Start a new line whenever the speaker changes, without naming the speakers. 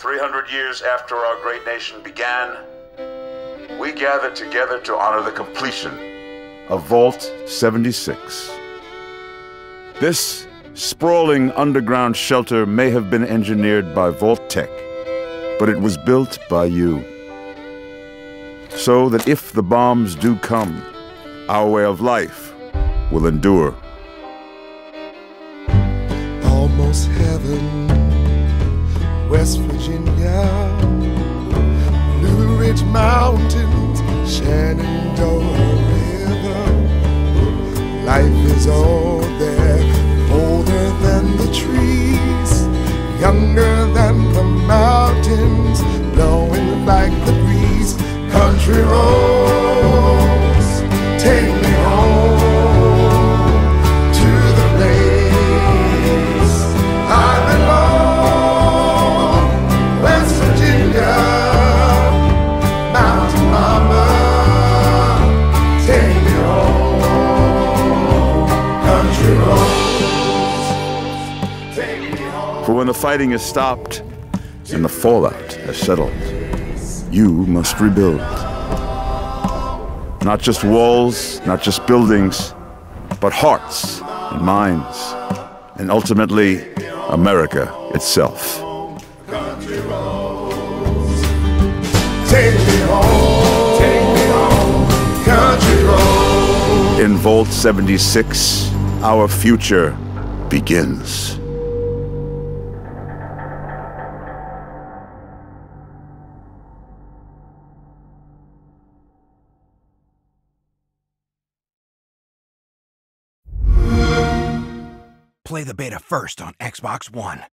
300 years after our great nation began, we gather together to honor the completion of Vault 76. This sprawling underground shelter may have been engineered by Vault-Tec, but it was built by you. So that if the bombs do come, our way of life will endure.
Almost heaven, West Virginia, Blue Ridge Mountains, Shenandoah
For when the fighting is stopped and the fallout has settled, you must rebuild. Not just walls, not just buildings, but hearts and minds, and ultimately, America itself. In Vault 76, our future begins.
Play the beta first on Xbox One.